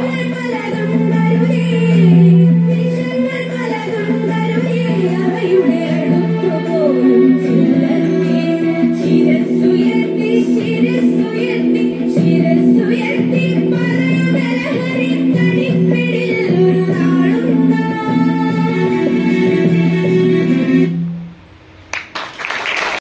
உணர்வதனும் அருளே